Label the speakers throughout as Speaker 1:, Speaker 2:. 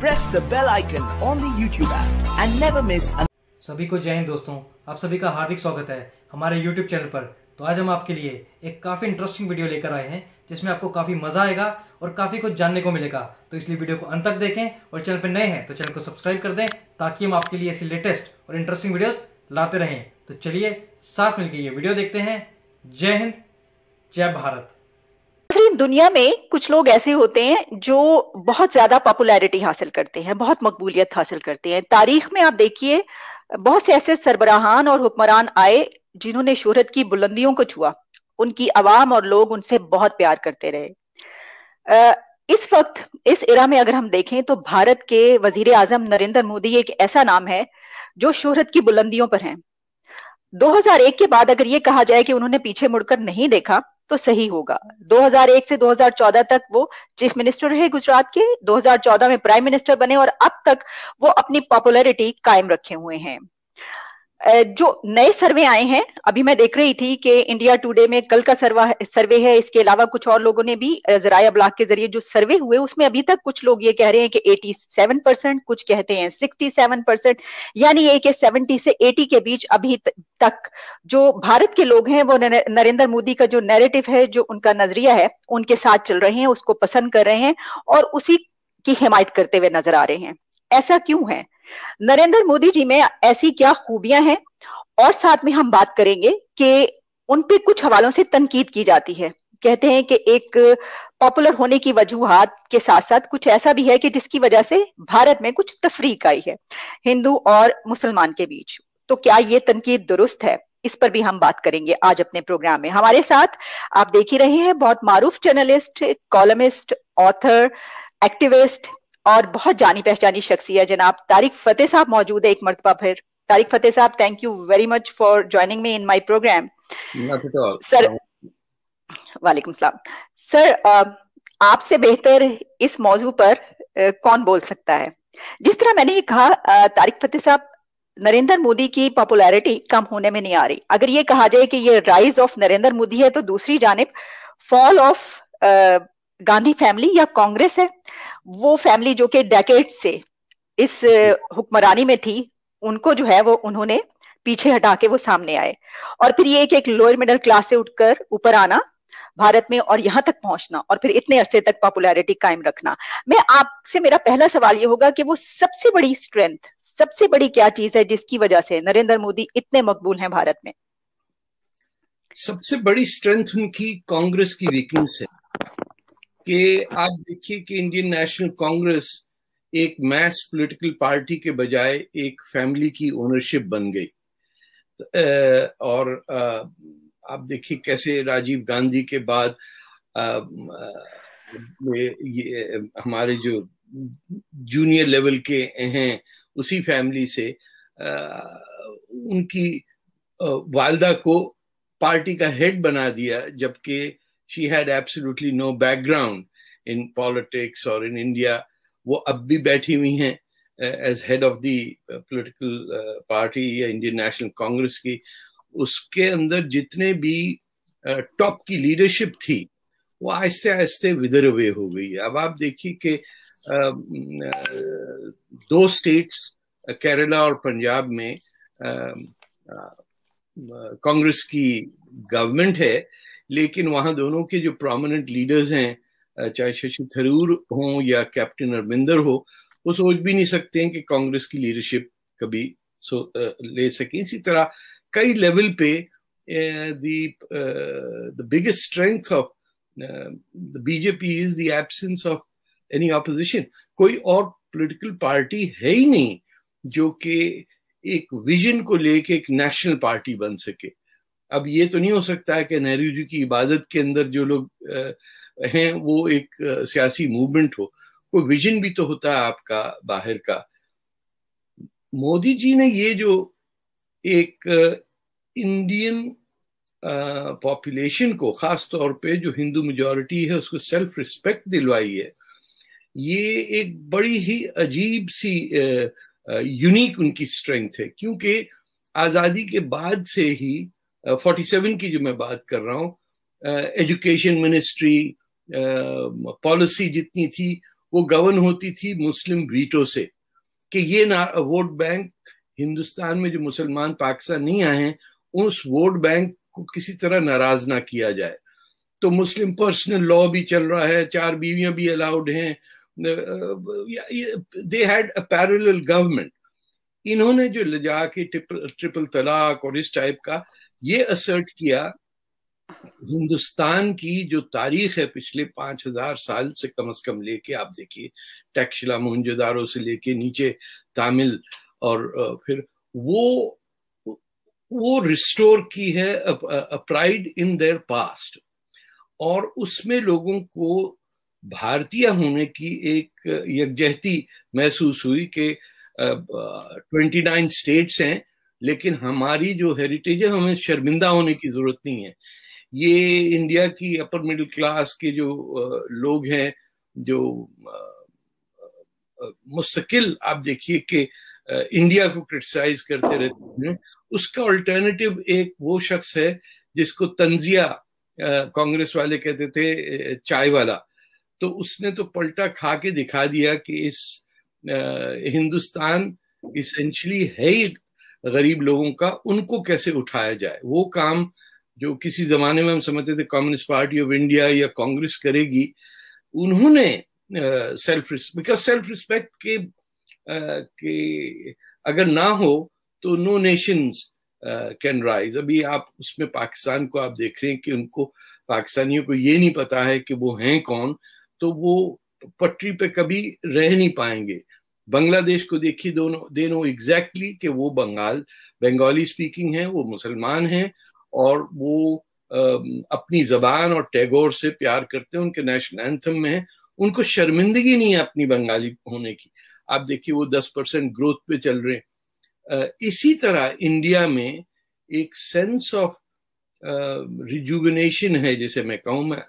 Speaker 1: press the bell icon on the YouTube app and never miss
Speaker 2: सभी को जय हिंद दोस्तों। आप सभी का हार्दिक स्वागत है हमारे YouTube चैनल पर। तो आज हम आपके लिए एक काफ़ी इंटरेस्टिंग वीडियो लेकर आए हैं, जिसमें आपको काफ़ी मज़ा आएगा और काफ़ी कुछ जानने को मिलेगा। तो इसलिए वीडियो को अंत तक देखें और चैनल पर नए हैं तो चैनल को सब्सक्राइब कर दें ताकि हम आपके लिए ऐसी लेटेस्ट और इंटरेस्टिंग वीडियोस लाते रहें। तो चलिए साथ मिलकर ये वीडियो देखते हैं। जय हिंद, जय भारत।
Speaker 3: नाजरीन दुनिया में कुछ लोग ऐसे होते हैं जो बहुत ज़्यादा पॉपुलैरिटी हासिल करते हैं, बहुत मकबूलियत हासिल करते हैं। तारीख में आप देखिए, बहुत से ऐसे सरबराहान और हुक्मरान आए जिन्होंने शोहरत की बुलंदियों को छुआ। उनकी आवाम और लोग उनसे बहुत प्यार करते रहे। इस वक्त, इस इरा में अगर हम देखें तो भारत के वज़ीर आज़म नरेंद्र मोदी एक ऐसा नाम है जो शोहरत की बुलंदियों पर है। 2001 के बाद अगर ये कहा जाए कि उन्होंने पीछे मुड़कर नहीं देखा तो सही होगा। 2001 से 2014 तक वो चीफ मिनिस्टर रहे गुजरात के 2014 में प्राइम मिनिस्टर बने और अब तक वो अपनी पॉपुलैरिटी कायम रखे हुए हैं। जो नए सर्वे आए हैं, अभी मैं देख रही थी कि इंडिया टुडे में कल का सर्वा, सर्वे है, इसके अलावा कुछ और लोगों ने भी जराया ब्लॉक के ज़रिए जो सर्वे हुए, उसमें अभी तक कुछ लोग ये कह रहे हैं कि 87 परसेंट, कुछ कहते हैं 67 परसेंट, यानी ये कि 70 से 80 के बीच अभी तक जो भारत के लोग हैं, वो नरेंद्र मोदी का जो नैरेटिव है, जो उनका नज़रिया है, उनके साथ चल रहे हैं, उसको पसंद कर रहे हैं और उसी की हिमायत करते हुए नज़र आ रहे हैं। ऐसा क्यों है? नरेंद्र मोदी जी में ऐसी क्या खूबियाँ हैं? और साथ में हम बात करेंगे कि उन पे कुछ हवालों से तनकीद की जाती है। कहते हैं कि एक पॉपुलर होने की वजूहत के साथ साथ कुछ ऐसा भी है कि जिसकी वजह से भारत में कुछ तफरीक आई है, हिंदू और मुसलमान के बीच। तो क्या ये तनकीद दुरुस्त है? इस पर भी हम बात करेंगे आज अपने प्रोग्राम में। हमारे साथ आप देख ही रहे हैं बहुत मारूफ जर्नलिस्ट, कॉलमिस्ट, ऑथर, एक्टिविस्ट और बहुत जानी पहचानी शख्सियत जनाब तारिक फतेह साहब मौजूद है एक मरतबा फिर। तारिक फतेह साहब thank you very much for joining me in my programme sir वालेकुम सलाम। सर आपसे बेहतर इस मौजू पर कौन बोल सकता है? जिस तरह मैंने ये कहा तारिक फतेह साहब नरेंद्र मोदी की पॉपुलैरिटी कम होने में नहीं आ रही। अगर ये कहा जाए कि ये राइज ऑफ़ नरेंद्र मोदी है तो दूसरी जानब फॉल ऑफ़ गांधी फैमिली या कांग्रेस है। वो फैमिली जो कि डेकेट से इस हुक्मरानी में थी उनको जो है वो उन्होंने पीछे हटा के वो सामने आए। और फिर ये एक, एक लोअर मिडिल क्लास से उठकर ऊपर आना भारत में और यहाँ तक पहुँचना और फिर इतने अरसे तक पॉपुलैरिटी कायम रखना। मैं आपसे मेरा पहला सवाल ये होगा कि वो सबसे बड़ी स्ट्रेंथ सबसे बड़ी क्या चीज़ है जिसकी वजह से नरेंद्र मोदी इतने मकबूल हैं भारत में?
Speaker 4: सबसे बड़ी स्ट्रेंथ उनकी कांग्रेस की वीकनेस है। कि आप देखिए कि इंडियन नेशनल कांग्रेस एक मैस पॉलिटिकल पार्टी के बजाय एक फैमिली की ओनरशिप बन गई। और आप देखिए कैसे राजीव गांधी के बाद ये हमारे जो जूनियर लेवल के हैं, उसी फैमिली से उनकी वालदा को पार्टी का हेड बना दिया, जबकि she had absolutely no background in politics or in India. वो अब भी बैठी हुई हैं as head of the political party या इंडियन नेशनल कांग्रेस की उसके अंदर जितने भी टॉप uh, की लीडरशिप थी वो आहिस्ते आहिस्ते विदर अवे हो गई अब आप देखिए कि uh, दो स्टेट्स केरला और पंजाब में कांग्रेस की गवर्नमेंट है लेकिन वहाँ दोनों के जो प्रोमिनेंट लीडर्स हैं चाहे शशि थरूर हो या कैप्टन अरविंदर हो, वो सोच भी नहीं सकते हैं कि कांग्रेस की लीडरशिप कभी सो ले सके। इसी तरह कई लेवल पे the biggest strength of the BJP is the absence of any opposition कोई और पॉलिटिकल पार्टी है ही नहीं जो कि एक विजन को लेके एक नेशनल पार्टी बन सके। अब ये तो नहीं हो सकता है कि नेहरू जी की इबादत के अंदर जो लोग हैं, वो एक सियासी मूवमेंट हो। कोई विजन भी तो होता है आपका, बाहर का। मोदी जी ने ये जो एक इंडियन पॉपुलेशन को, खास तौर पे जो हिंदू मेजोरिटी है, उसको सेल्फ रिस्पेक्ट दिलवाई है, ये एक बड़ी ही अजीब सी यूनिक उनकी स्ट्रेंथ है। क्योंकि आज़ादी के बाद से ही फोर्टी सेवन की जो मैं बात कर रहा हूँ एजुकेशन मिनिस्ट्री पॉलिसी जितनी थी, वो गवर्न होती थी मुस्लिम वीटो से कि ये ना वोट बैंक हिंदुस्तान में जो मुसलमान पाकिस्तान नहीं आए हैं, उस वोट बैंक को किसी तरह नाराज़ ना किया जाए। तो मुस्लिम पर्सनल लॉ भी चल रहा है, चार बीवियाँ भी अलाउड हैं। They had a parallel government इन्होंने जो ले जाके ट्रिपल ट्रिपल तलाक और इस टाइप का ये असर्ट किया हिंदुस्तान की जो तारीख है पिछले पाँच हज़ार साल से कम से कम लेके, आप देखिए टैक्शिला मुंजदारों से लेके नीचे तामिल और फिर वो वो रिस्टोर की है प्राइड इन देयर पास्ट और उसमें लोगों को भारतीय होने की एक यकजहती महसूस हुई कि ट्वेंटी नाइन स्टेट्स हैं लेकिन हमारी जो हेरिटेज है, हमें शर्मिंदा होने की ज़रूरत नहीं है। ये इंडिया की अपर मिडिल क्लास के जो लोग हैं, जो मुस्तकिल आप देखिए कि इंडिया को क्रिटिसाइज करते रहते हैं। उसका अल्टरनेटिव एक वो शख्स है, जिसको तंजिया कांग्रेस वाले कहते थे चाय वाला। तो उसने तो पलटा खा के दिखा दिया कि इस हिंदुस्तान इसेंशली है ही गरीब लोगों का उनको कैसे उठाया जाए? वो काम जो किसी जमाने में हम समझते थे कम्युनिस्ट पार्टी ऑफ़ इंडिया या कांग्रेस करेगी, उन्होंने सेल्फ बिकॉज़ सेल्फ रिस्पेक्ट के अगर ना हो तो नो नेशंस कैन राइज अभी आप उसमें पाकिस्तान को आप देख रहे हैं कि उनको, पाकिस्तानियों को ये नहीं पता है कि वो हैं कौन तो वो पटरी पे कभी रह नहीं पाएँगे। बांग्लादेश को देखिए दोनों दे नो एग्जैक्टली कि वो बंगाल, बंगाली स्पीकिंग है, वो मुसलमान हैं और वो अपनी जबान और टैगोर से प्यार करते हैं, उनके नेशनल एंथम में है। उनको शर्मिंदगी नहीं है अपनी बंगाली होने की। आप देखिए वो दस परसेंट ग्रोथ पे चल रहे इसी तरह इंडिया में एक सेंस ऑफ़ रिजुविनेशन है, जैसे मैं कहूँ, मैं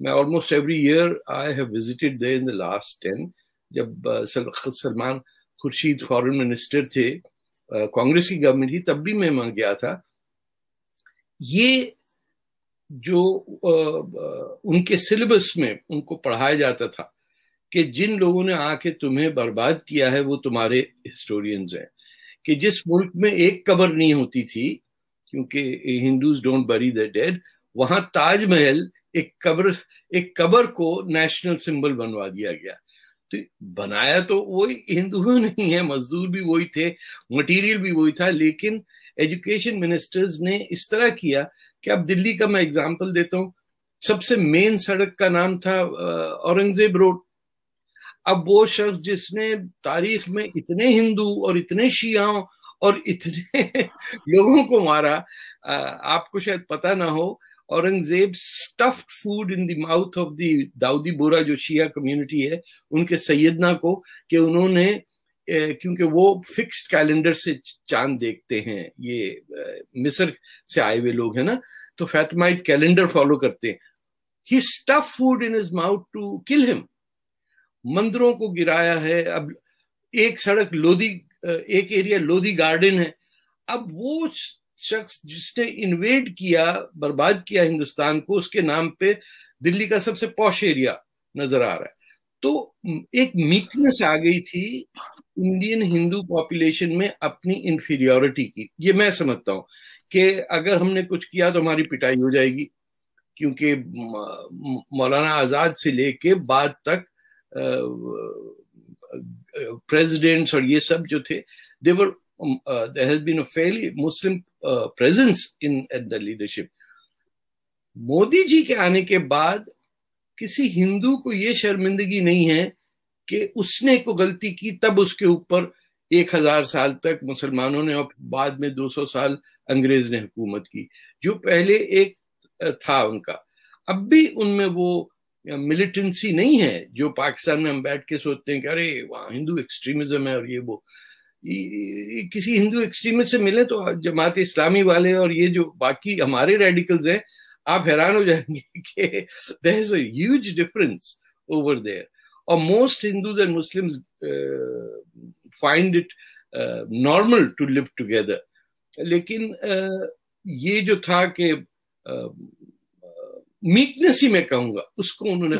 Speaker 4: मैं almost every year I have visited the last ten जब सलमान खुर्शीद फॉरेन मिनिस्टर थे कांग्रेस की गवर्नमेंट थी, तब भी मैं वहाँ गया था। ये जो उनके सिलेबस में उनको पढ़ाया जाता था कि जिन लोगों ने आके तुम्हें बर्बाद किया है, वो तुम्हारे हिस्टोरियंस हैं। कि जिस मुल्क में एक कबर नहीं होती थी, क्योंकि Hindus don't bury the dead वहाँ ताजमहल एक कब्र, एक कबर को नेशनल सिंबल बनवा दिया गया। तो बनाया तो वही हिंदुओं नहीं है, मजदूर भी वही थे मटेरियल भी वही था, लेकिन एजुकेशन मिनिस्टर्स ने इस तरह किया कि अब दिल्ली का मैं एग्जांपल देता हूँ। सबसे मेन सड़क का नाम था औरंगज़ेब रोड। अब वो शख्स जिसने तारीख में इतने हिंदू और इतने शियाओं और इतने लोगों को मारा आपको शायद पता ना हो Aurangzeb stuffed food in the mouth of the Dawoodi Bohra जो शिया कम्युनिटी है, उनके सैयदना को कि उन्होंने क्योंकि वो फिक्स्ड कैलेंडर से चाँद देखते हैं, ये मिस्र से आए हुए लोग हैं ना तो फैटमाइट कैलेंडर फॉलो करते हैं। He stuff food in his mouth to kill him मंदिरों को गिराया है, अब एक सड़क लोधी एक एरिया लोधी गार्डन है। अब वो शख्स जिसने इन्वेड किया, बर्बाद किया हिंदुस्तान को, उसके नाम पे दिल्ली का सबसे पॉश एरिया नज़र आ रहा है। तो एक मीकनेस आ गई थी इंडियन हिंदू पॉपुलेशन में अपनी इंफीरियोरिटी की। ये मैं समझता हूँ कि अगर हमने कुछ किया तो हमारी पिटाई हो जाएगी, क्योंकि मौलाना आज़ाद से लेके बाद तक प्रेसिडेंट्स और ये सब जो थे there there has been a fairly Muslim presence in at the leadership Modi ji के आने के बाद किसी हिंदू को ये शर्मिंदगी नहीं है कि उसने को गलती की, तब उसके ऊपर एक हज़ार साल तक मुसलमानों ने और बाद में 200 साल अंग्रेज़ ने हुकूमत की, जो पहले एक था उनका। अब भी उनमें वो मिलिटेंसी नहीं है, जो पाकिस्तान में हम बैठ के सोचते हैं कि अरे, वहाँ हिंदू एक्सट्रीमिज्म है और ये वो। किसी हिंदू एक्सट्रीमिस्ट से मिले तो जमात इस्लामी वाले और ये जो बाकी हमारे रेडिकल्स हैं आप हैरान हो जाएँगे कि there is a difference over there और most Hindus and Muslim find it normal to live together. लेकिन uh, ये जो था कि मीकनेस uh, ही मैं कहूँगा उसको उन्होंने